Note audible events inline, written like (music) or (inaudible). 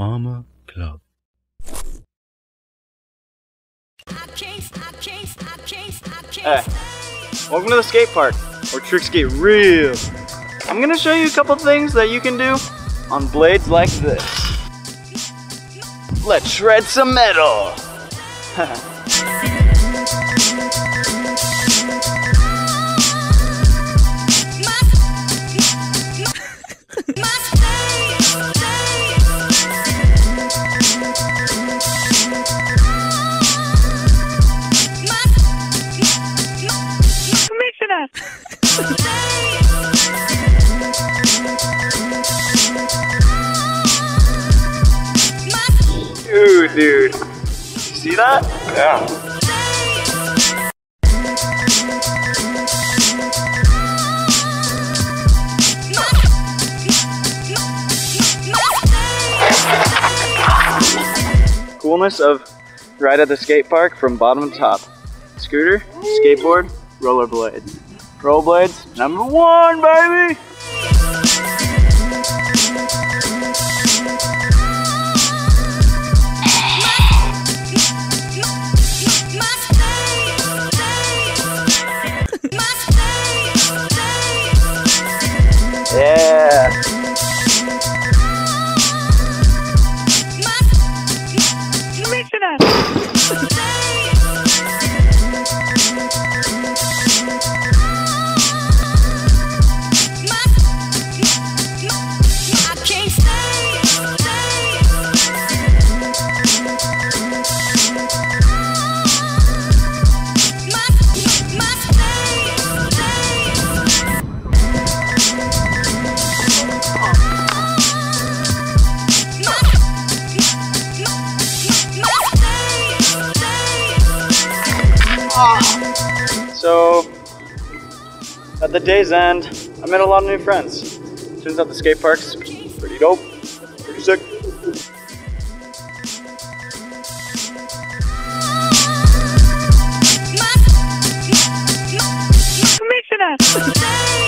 Mama Club. Hey, welcome to the skate park, where tricks get real. I'm gonna show you a couple things that you can do on blades like this. Let's shred some metal. (laughs) Dude, see that? Yeah. Coolness of ride at the skate park from bottom to top. Scooter, skateboard, rollerblades. Rollerblades, number one, baby! So, at the day's end, I met a lot of new friends. Turns out the skate park's pretty dope, pretty sick. Commissioner! (laughs)